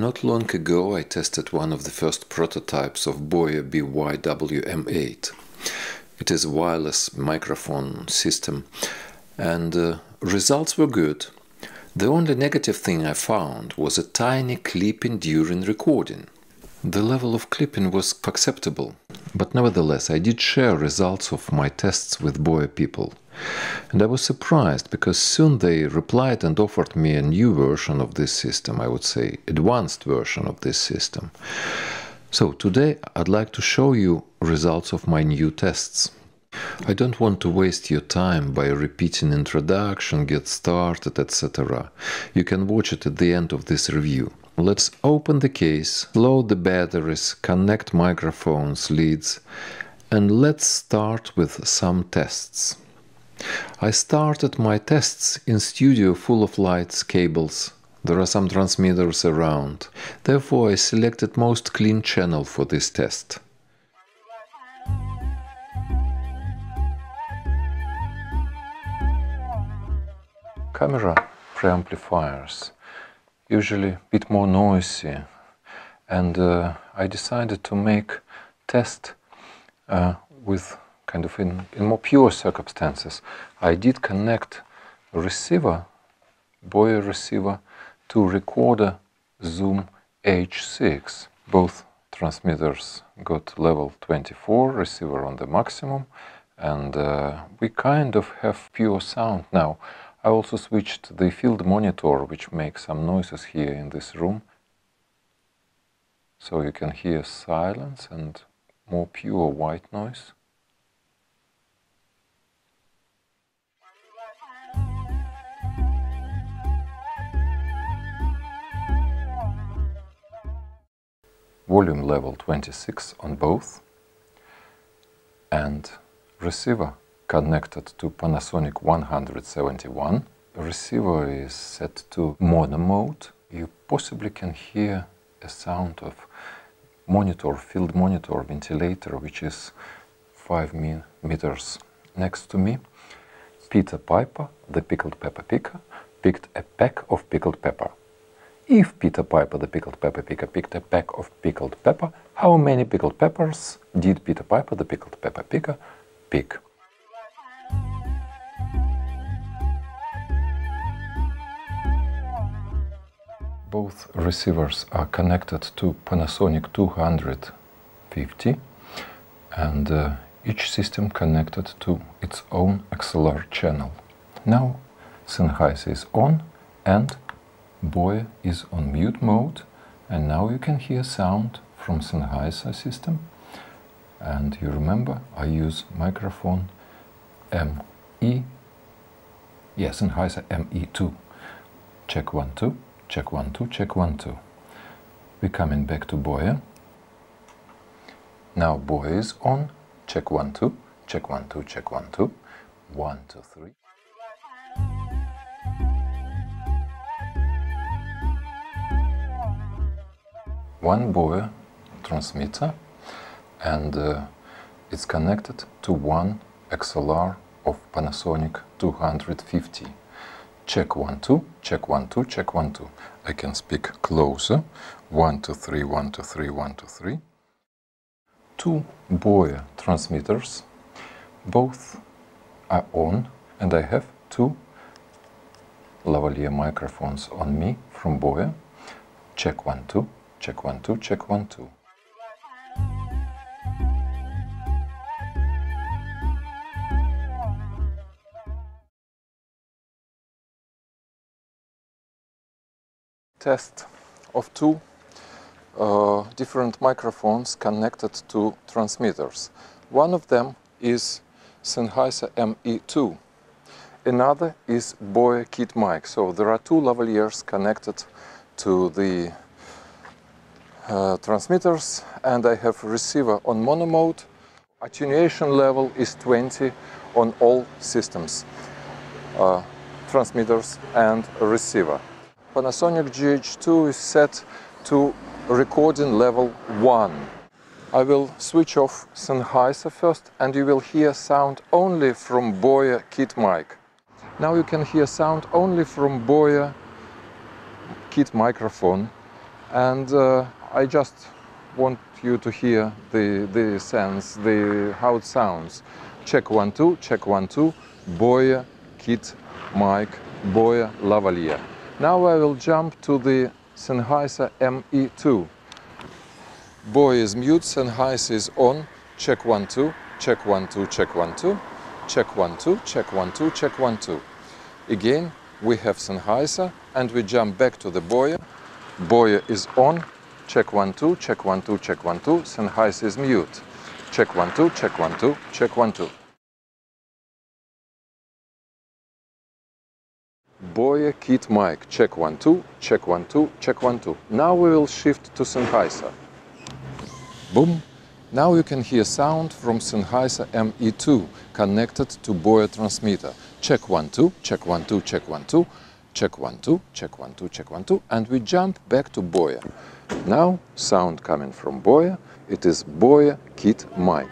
Not long ago I tested one of the first prototypes of Boya BYWM8. It is a wireless microphone system and uh, results were good. The only negative thing I found was a tiny clipping during recording. The level of clipping was acceptable, but nevertheless I did share results of my tests with Boya people. And I was surprised because soon they replied and offered me a new version of this system, I would say, advanced version of this system. So today I'd like to show you results of my new tests. I don't want to waste your time by repeating introduction, get started, etc. You can watch it at the end of this review. Let's open the case, load the batteries, connect microphones, leads, and let's start with some tests. I started my tests in studio full of lights, cables. There are some transmitters around. Therefore I selected most clean channel for this test. Camera preamplifiers usually a bit more noisy and uh, I decided to make test uh, with kind of in, in more pure circumstances. I did connect receiver, Boya receiver, to recorder Zoom H6. Both transmitters got level 24, receiver on the maximum, and uh, we kind of have pure sound now. I also switched the field monitor, which makes some noises here in this room. So you can hear silence and more pure white noise. Volume level 26 on both and receiver connected to Panasonic 171. Receiver is set to mono mode. You possibly can hear a sound of monitor, field monitor ventilator, which is 5 meters next to me. Peter Piper, the pickled pepper picker, picked a pack of pickled pepper. If Peter Piper, the pickled pepper picker, picked a pack of pickled pepper, how many pickled peppers did Peter Piper, the pickled pepper picker, pick? Both receivers are connected to Panasonic 250 and uh, each system connected to its own XLR channel. Now Sennheiser is on and Boya is on mute mode and now you can hear sound from Sennheiser system. And you remember I use microphone ME yes Sennheiser ME2 check 1 2 check 1 2 check 1 2 we're coming back to Boya eh? now Boya is on. Check 1 2 check 1 2 check 1 2 1 2 3 one Boya transmitter and uh, it's connected to one XLR of Panasonic 250. Check 1, 2, check 1, 2, check 1, 2. I can speak closer. 1, 2, 3, 1, 2, 3, 1, 2, 3. Two Boya transmitters, both are on and I have two lavalier microphones on me from Boya. Check 1, 2. Check one, two, check one, two. Test of two uh, different microphones connected to transmitters. One of them is Sennheiser ME2. Another is Boya Kit mic. So there are two lavaliers connected to the uh, transmitters and I have receiver on mono mode. Attenuation level is 20 on all systems, uh, transmitters and receiver. Panasonic GH2 is set to recording level 1. I will switch off Sennheiser first and you will hear sound only from Boya kit mic. Now you can hear sound only from Boya kit microphone and uh, I just want you to hear the, the sense, the, how it sounds. Check one, two, check one, two, Boya, Kit, Mike, Boya, Lavalier. Now I will jump to the Sennheiser ME2. Boya is mute, Sennheiser is on, check one, two, check one, two, check one, two, check one, two, check one, two, check one, two. Again, we have Sennheiser and we jump back to the Boya. Boya is on, check one, two, check one, two, check one, two, Sennheiser is mute. Check one, two, check one, two, check one, two. Boya Kit mic, check one, two, check one, two, check one, two. Now we will shift to Sennheiser. Boom. Now you can hear sound from Sennheiser ME2 connected to Boya transmitter. Check one, two, check one, two, check one, two, check one, two, check one, two, check one, two, and we jump back to Boya. Now sound coming from Boya, it is Boya Kit mic.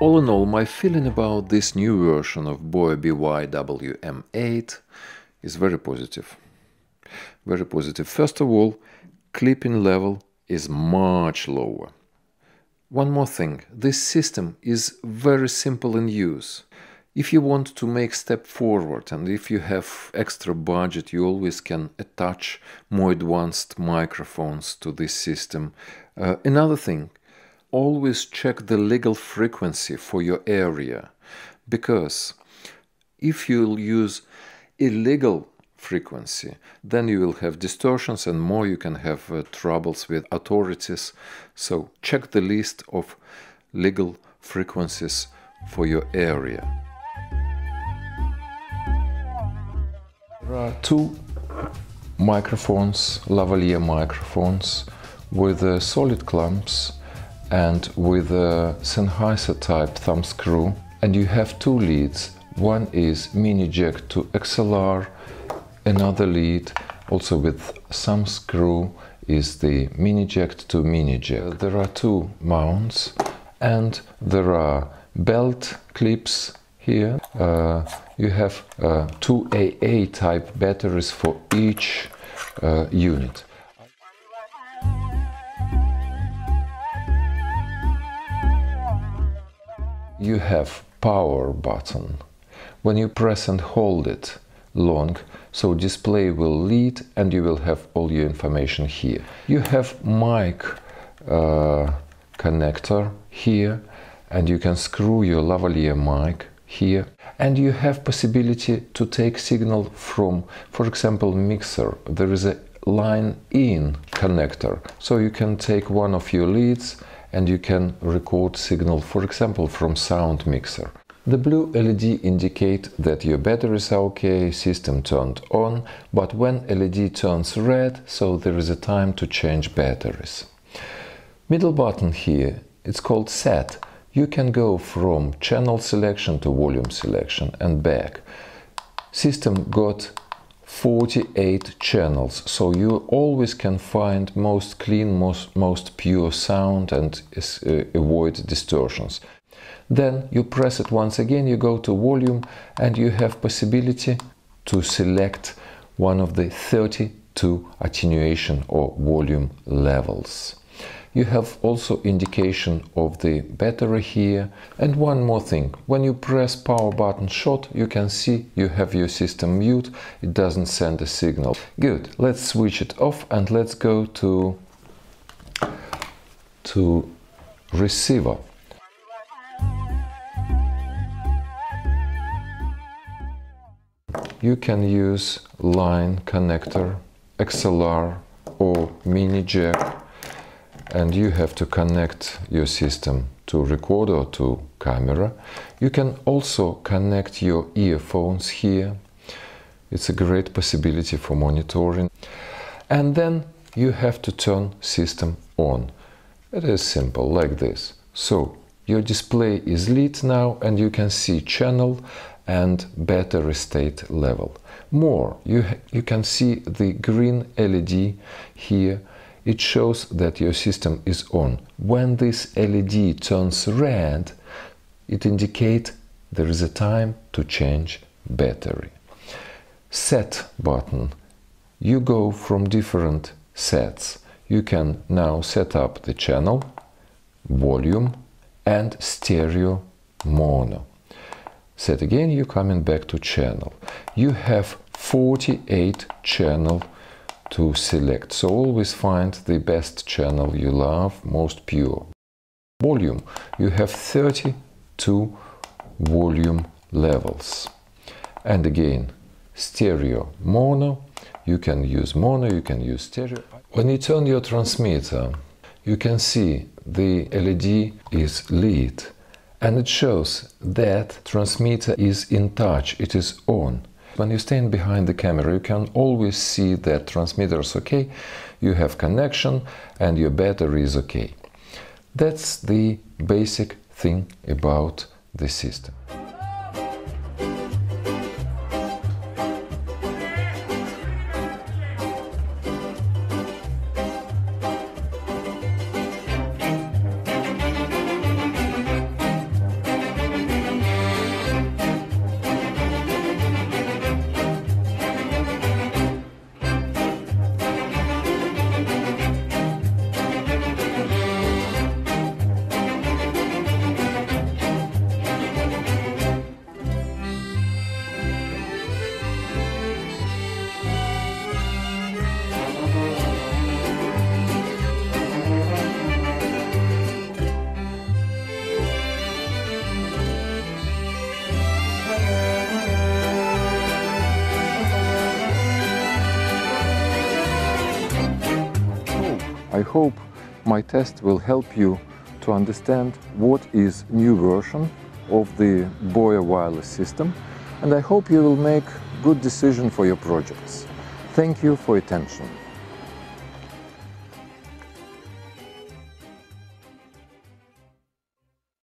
All in all, my feeling about this new version of Boya BYWM8 is very positive. Very positive. First of all, clipping level is much lower. One more thing, this system is very simple in use. If you want to make step forward and if you have extra budget, you always can attach more advanced microphones to this system. Uh, another thing, always check the legal frequency for your area because if you'll use illegal frequency then you will have distortions and more you can have uh, troubles with authorities so check the list of legal frequencies for your area there are two microphones lavalier microphones with uh, solid clamps and with a Sennheiser type thumb screw. And you have two leads. One is mini jack to XLR another lead also with some screw is the mini jack to mini jack. There are two mounts and there are belt clips here. uh, you have uh, two AA type batteries for each uh, unit you have power button. When you press and hold it long, so display will lead and you will have all your information here. You have mic uh, connector here and you can screw your lavalier mic here and you have possibility to take signal from for example mixer there is a line in connector so you can take one of your leads and you can record signal, for example, from sound mixer. The blue LED indicate that your batteries are okay, system turned on, but when LED turns red, so there is a time to change batteries. Middle button here, it's called set. You can go from channel selection to volume selection and back. System got 48 channels so you always can find most clean most, most pure sound and uh, avoid distortions then you press it once again you go to volume and you have possibility to select one of the 32 attenuation or volume levels you have also indication of the battery here. And one more thing, when you press power button short, you can see you have your system mute, it doesn't send a signal. Good, let's switch it off and let's go to, to receiver. You can use line connector, XLR or mini jack and you have to connect your system to recorder to camera. You can also connect your earphones here. It's a great possibility for monitoring. And then you have to turn system on. It is simple, like this. So, your display is lit now and you can see channel and battery state level. More, you, you can see the green LED here it shows that your system is on. When this LED turns red, it indicates there is a time to change battery. Set button you go from different sets. You can now set up the channel, volume, and stereo mono. Set again, you're coming back to channel. You have 48 channel to select, so always find the best channel you love, most pure. Volume, you have 32 volume levels. And again, stereo mono, you can use mono, you can use stereo. When you turn your transmitter, you can see the LED is lit and it shows that transmitter is in touch, it is on. When you stand behind the camera, you can always see that transmitter is okay, you have connection and your battery is okay. That's the basic thing about the system. I hope my test will help you to understand what is new version of the Boya wireless system and I hope you will make good decision for your projects. Thank you for attention.